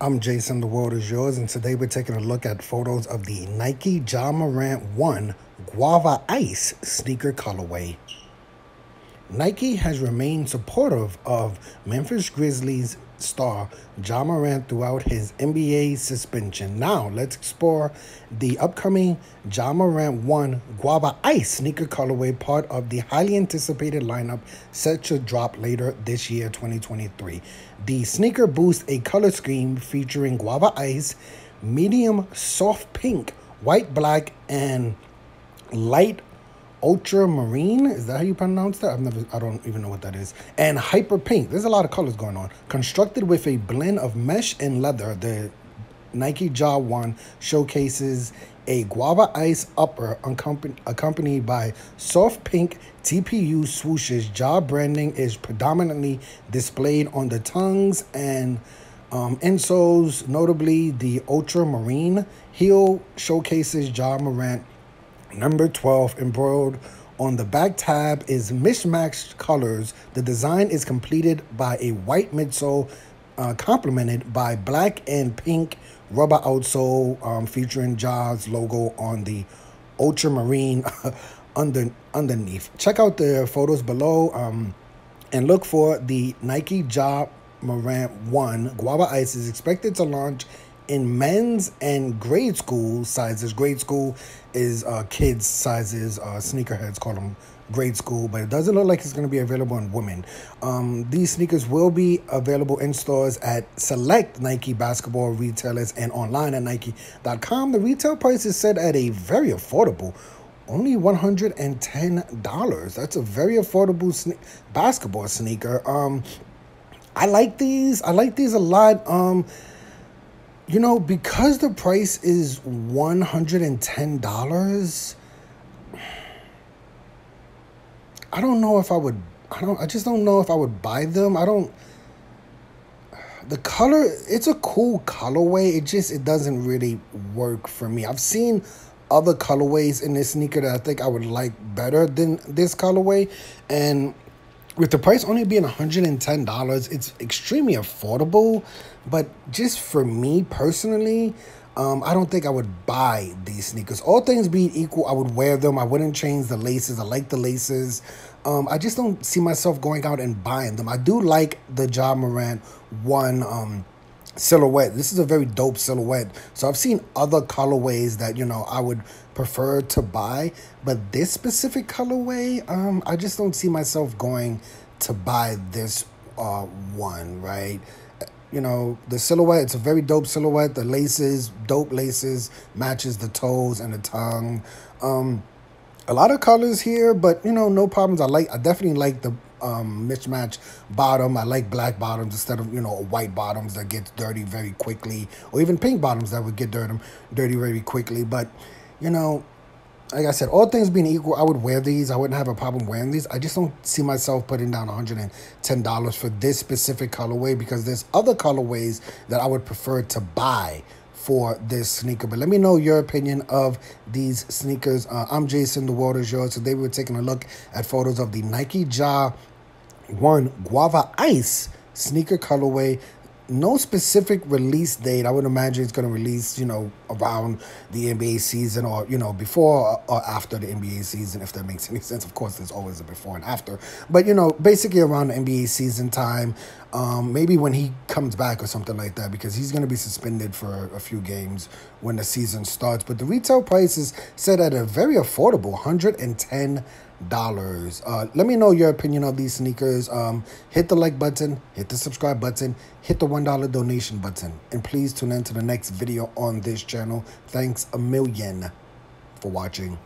I'm Jason, the world is yours, and today we're taking a look at photos of the Nike Ja Morant 1 Guava Ice sneaker colorway. Nike has remained supportive of Memphis Grizzlies star Ja Morant throughout his NBA suspension. Now, let's explore the upcoming Ja Morant 1 Guava Ice sneaker colorway, part of the highly anticipated lineup set to drop later this year, 2023. The sneaker boosts a color scheme featuring Guava Ice, medium soft pink, white, black, and light ultramarine. Is that how you pronounce that? I've never, I don't even know what that is. And hyper pink. There's a lot of colors going on. Constructed with a blend of mesh and leather, the Nike Ja 1 showcases a guava ice upper accompanied by soft pink TPU swooshes. Ja branding is predominantly displayed on the tongues and um, insoles, notably the ultramarine heel showcases Ja Morant Number 12, embroidered on the back tab is mismatched colors. The design is completed by a white midsole uh, complemented by black and pink rubber outsole um, featuring Ja's logo on the ultramarine under underneath. Check out the photos below um, and look for the Nike Ja Morant 1 Guava Ice is expected to launch in men's and grade school sizes. Grade school is uh, kids sizes. Uh, sneakerheads call them grade school, but it doesn't look like it's going to be available in women. Um, these sneakers will be available in stores at select Nike basketball retailers and online at Nike.com. The retail price is set at a very affordable. Only $110. That's a very affordable sne- basketball sneaker. Um, I like these. I like these a lot. Um, you know, because the price is $110, I don't know if I would I don't I just don't know if I would buy them. I don't the color it's a cool colorway. It just it doesn't really work for me. I've seen other colorways in this sneaker that I think I would like better than this colorway and with the price only being $110, it's extremely affordable. But just for me personally, um, I don't think I would buy these sneakers. All things being equal, I would wear them. I wouldn't change the laces. I like the laces. Um, I just don't see myself going out and buying them. I do like the Ja Morant one um, silhouette. This is a very dope silhouette. So I've seen other colorways that, you know, I would prefer to buy. But this specific colorway, um, I just don't see myself going to buy this uh, one, right? You know, the silhouette, it's a very dope silhouette. The laces, dope laces, matches the toes and the tongue. Um, a lot of colors here, but you know, no problems. I like, I definitely like the um, mismatch bottom. I like black bottoms instead of, you know, white bottoms that get dirty very quickly, or even pink bottoms that would get dirty, dirty very quickly. But, you know, like I said, all things being equal, I would wear these. I wouldn't have a problem wearing these. I just don't see myself putting down $110 for this specific colorway because there's other colorways that I would prefer to buy for this sneaker. But let me know your opinion of these sneakers. Uh, I'm Jason, the world is yours. Today we're taking a look at photos of the Nike Ja 1 Guava Ice sneaker colorway no specific release date. I would imagine it's going to release, you know, around the NBA season or, you know, before or after the NBA season, if that makes any sense. Of course, there's always a before and after. But, you know, basically around the NBA season time, um, maybe when he comes back or something like that, because he's going to be suspended for a few games when the season starts. But the retail price is set at a very affordable 110 dollars. Uh, let me know your opinion of these sneakers. Um, hit the like button, hit the subscribe button, hit the one dollar donation button, and please tune in to the next video on this channel. Thanks a million for watching.